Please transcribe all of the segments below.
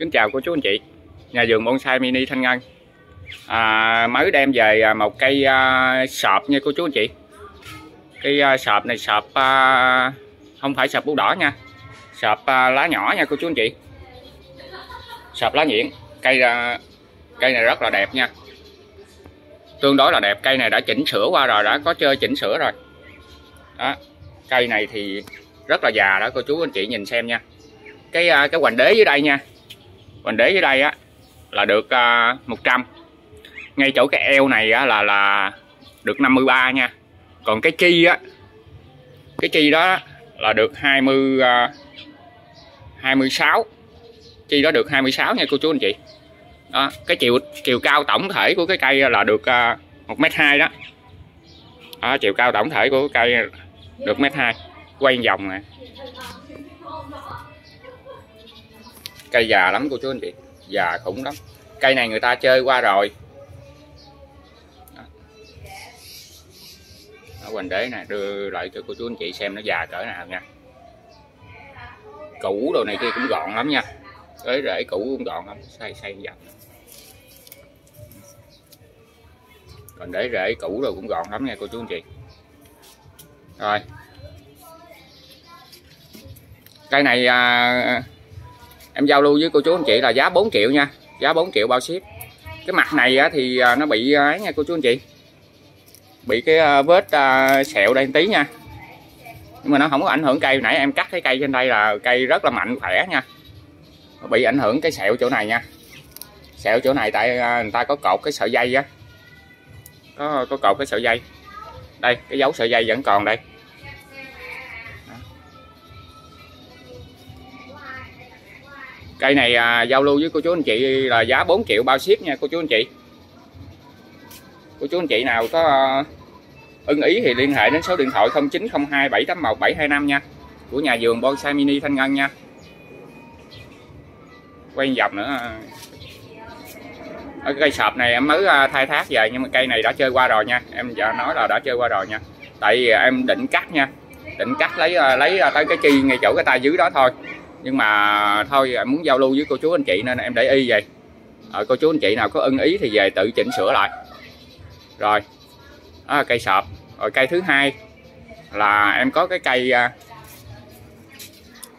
Kính chào cô chú anh chị. Nhà vườn bonsai mini Thanh Ngân. À, Mới đem về à, một cây à, sọp nha cô chú anh chị. Cây à, sọp này sọp à, Không phải sọp bú đỏ nha. Sọp à, lá nhỏ nha cô chú anh chị. Sọp lá nhuyễn. Cây à, cây này rất là đẹp nha. Tương đối là đẹp. Cây này đã chỉnh sửa qua rồi Đã có chơi chỉnh sửa rồi. Đó. Cây này thì rất là già đó cô chú anh chị nhìn xem nha. Cái à, cái hoành đế dưới đây nha mình để dưới đây á là được à, uh, 100 ngay chỗ cái eo này á, là là được 53 nha. Còn cái chi á cái chi đó là được 20 uh, 26 chi đó được 26 nha cô chú anh chị. Đó, cái chiều chiều cao tổng thể của cái cây là được à, một 1m2 đó. đó chiều cao tổng thể của cây được mét hai quay vòng nè cây già lắm cô chú anh chị. Già khủng lắm. Cây này người ta chơi qua rồi. Ở hoành đế này đưa lại cho cô chú anh chị xem nó già cỡ nào nha. Cũ đồ này kia cũng gọn lắm nha. Tới rễ cũ cũng gọn lắm. Xây xây dần. Còn để rễ cũ rồi cũng gọn lắm nha cô chú anh chị. Rồi. Cây này à, em giao lưu với cô chú anh chị là giá 4 triệu nha. Giá 4 triệu bao ship. Cái mặt này á, thì à, nó bị à, ấy nha cô chú anh chị. Bị cái à, vết sẹo đây tí nha. Nhưng mà nó không có ảnh hưởng cây. Nãy em cắt cái cây trên đây là cây rất là mạnh khỏe nha. Nó bị ảnh hưởng cái sẹo chỗ này nha. Sẹo chỗ này tại người ta có cột cái sợi dây á. Có có cột cái sợi dây. Đây cái dấu sợi dây vẫn còn đây. Cây này à, giao lưu với cô chú anh chị là giá 4 triệu bao ship nha cô chú anh chị. Cô chú anh chị nào có à, ưng ý thì liên hệ đến số điện thoại 0902 781 725 nha. Của nhà vườn bonsai mini Thanh Ngân nha. Quay dọc nữa. Ở cây sọp này em mới à, thay thác về nhưng mà cây này đã chơi qua rồi nha. Em giờ nói là đã chơi qua rồi nha. Tại vì em định cắt nha. Định cắt lấy à, lấy à, tới cái chi ngay chỗ cái tay dưới đó thôi nhưng mà thôi em muốn giao lưu với cô chú anh chị nên em để y vậy. À, cô chú anh chị nào có ưng ý thì về tự chỉnh sửa lại. Rồi. Đó là cây sọp rồi cây thứ hai là em có cái cây à,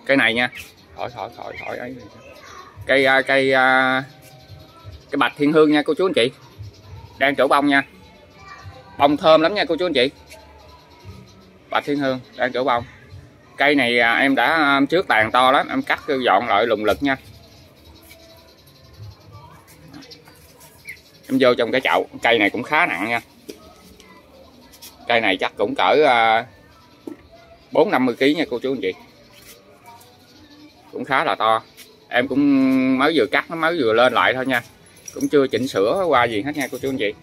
cây này nha. Thổi thổi thổi thổi ấy. Cây à, cây à, cái bạch thiên hương nha cô chú anh chị. Đang chỗ bông nha. Bông thơm lắm nha cô chú anh chị. Bạch thiên hương đang chỗ bông cây này à, em đã à, trước tàn to lắm, em cắt dọn lại lùng lực nha. Em vô trong cái chậu, cây này cũng khá nặng nha. Cây này chắc cũng cỡ à, bốn năm mươi kg nha cô chú anh chị. Cũng khá là to. Em cũng mới vừa cắt, nó mới vừa lên lại thôi nha. Cũng chưa chỉnh sửa qua gì hết nha cô chú anh chị.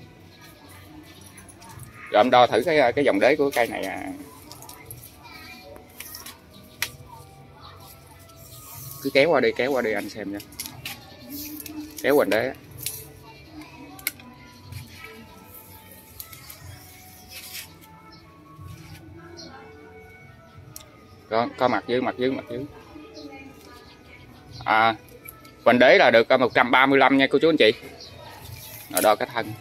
Rồi em đo thử cái cái dòng đế của cây này à. Cứ kéo qua đây kéo qua đây anh xem nha. Kéo quần đấy có, có mặt dưới mặt dưới mặt dưới. À quần đế là được à, 135 nha cô chú anh chị. Rồi đo cái thân.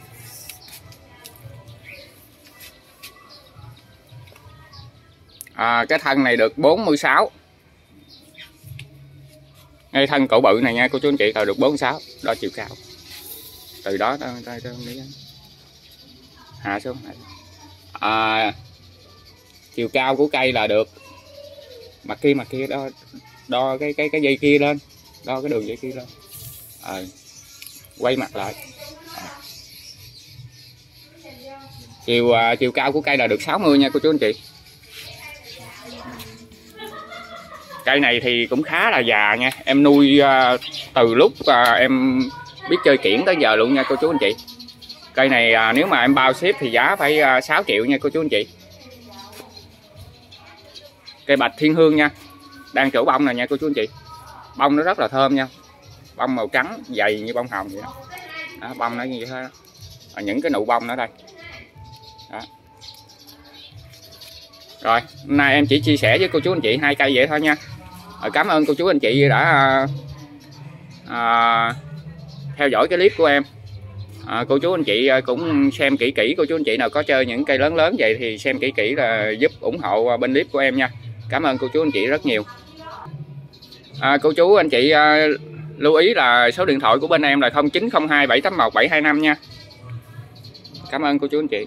À, Cái thân này được 46 ngay thân cổ bự này nha cô chú anh chị là được 46 Đo chiều cao. Từ đó đây, đây, đây. Hạ xuống à, Chiều cao của cây là được. Mặt kia mặt kia đo đo cái cái cái dây kia lên đo cái đường dây kia lên. À, quay mặt lại. À. chiều à, chiều cao của cây là được 60 nha cô chú anh chị. Cây này thì cũng khá là già nha. Em nuôi à, từ lúc à, em biết chơi kiển tới giờ luôn nha cô chú anh chị. Cây này à, nếu mà em bao ship thì giá phải à, 6 triệu nha cô chú anh chị. Cây bạch thiên hương nha đang chỗ bông này nha cô chú anh chị. Bông nó rất là thơm nha bông màu trắng dày như bông hồng vậy đó, đó bông nó như vậy thôi đó. những cái nụ bông nữa đây đó. rồi hôm nay em chỉ chia sẻ với cô chú anh chị hai cây vậy thôi nha. Ờ, cảm ơn cô chú anh chị đã à, theo dõi cái clip của em. À, cô chú anh chị à, cũng xem kỹ kỹ cô chú anh chị nào có chơi những cây lớn lớn vậy thì xem kỹ kỹ là giúp ủng hộ à, bên clip của em nha. Cảm ơn cô chú anh chị rất nhiều. À, cô chú anh chị à, lưu ý là số điện thoại của bên em là 0902 781 725 nha. Cảm ơn cô chú anh chị.